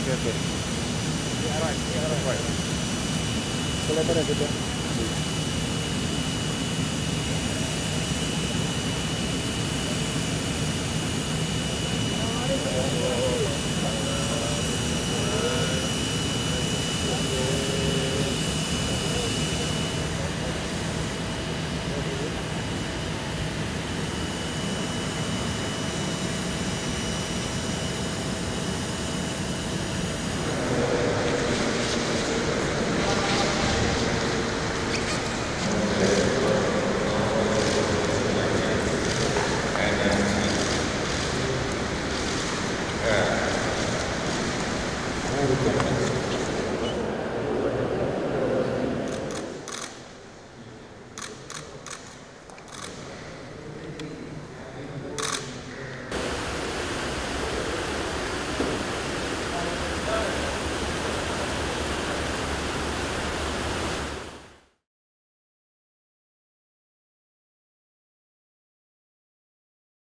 okay, Ya, Right, Ya, right. Right. Selamat datang. Selamat datang. everything.